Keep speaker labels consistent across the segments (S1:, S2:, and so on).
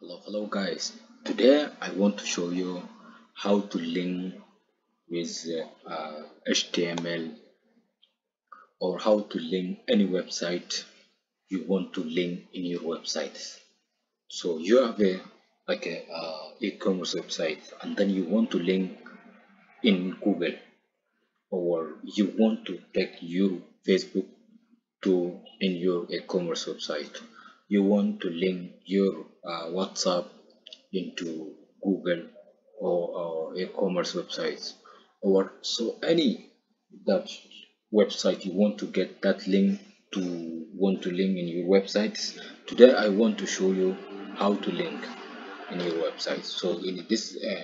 S1: hello hello guys. Today i want to show you how to link with uh, html or how to link any website you want to link in your website. So you have a like a uh, e-commerce website and then you want to link in google or you want to take your facebook to in your e-commerce website. You want to link your uh, WhatsApp into Google or, e-commerce websites or so any that website you want to get that link to want to link in your websites today I want to show you how to link in your website. So in this uh,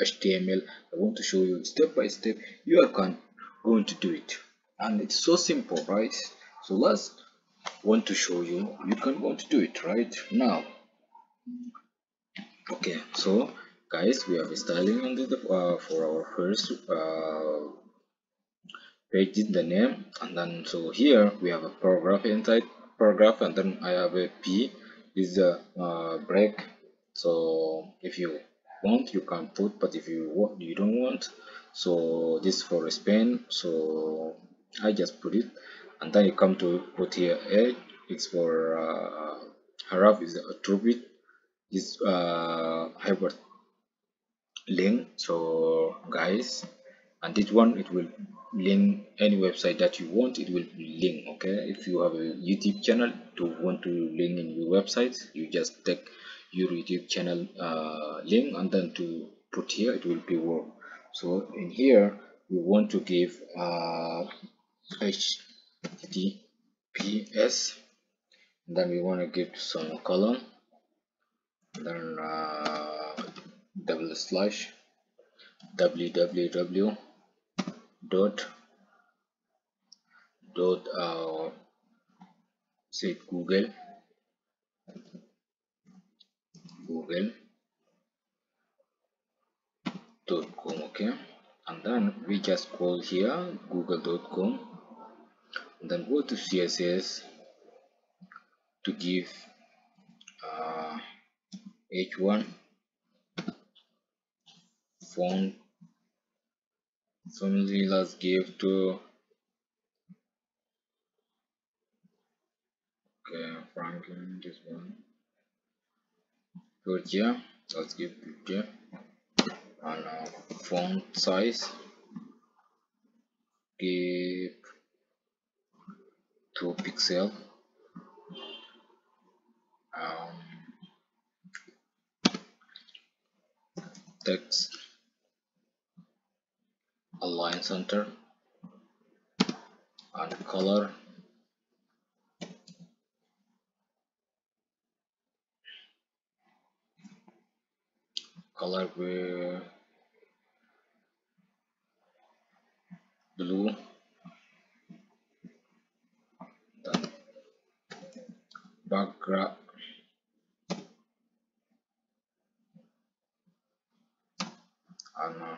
S1: HTML I want to show you step by step you are going to do it. And it's so simple right? So let's want to show you you can want to do it right now okay so guys we have styling on the uh, for our first uh, page in the name and then so here we have a paragraph inside paragraph and then I have a P is a uh, break. So if you want you can put but if you want you don't want so this for Spain so I just put it. And then you come to put here a it's for uh, href is a attribute this uh, hyper link. So guys and this one it will link any website that you want. It will link okay? If you have a youtube channel to want to link in your website you just take your youtube channel uh, link and then to put here it will be work. So in here we want to give uh, https then we want to give some column then uh, double slash www dot dot uh, say google google dot com okay? And then we just call here google.com then go to css to give uh, h1 font family let's give to okay franklin this one. Georgia let's give georgia. And uh, font size give 2 pixel. Um, text align center and color color blue. Then background and uh,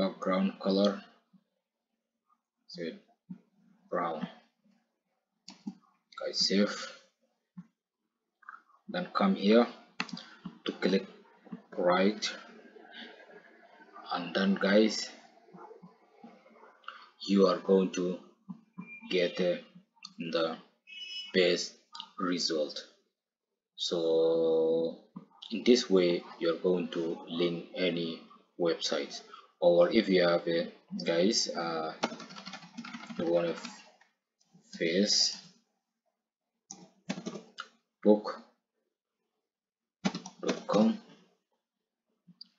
S1: background color. Say brown? Guys save. Then come here to click right. And then guys you are going to get uh, the best result. So in this way you're going to link any websites or if you have a guys uh, you want to face book.com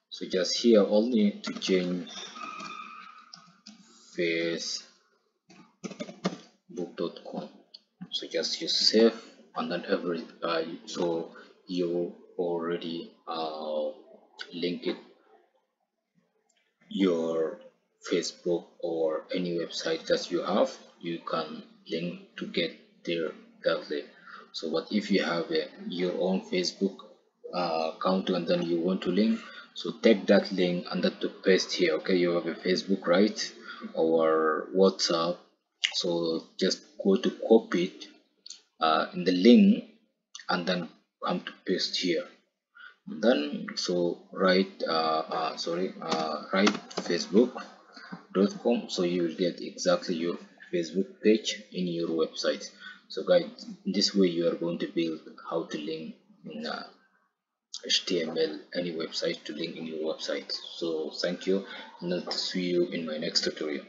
S1: so just here only to change facebook.com so just you save and then every uh, so you already uh, link it your facebook or any website that you have you can link to get there directly so but if you have a, your own facebook uh, account and then you want to link? So take that link and then to paste here okay? You have a facebook right? Or whatsapp. So just go to copy it uh, in the link and then come to paste here then so write uh, uh, sorry uh, write facebook.com so you will get exactly your facebook page in your website. So guys this way you are going to build how to link in uh, html any website to link in your website. So thank you and i'll see you in my next tutorial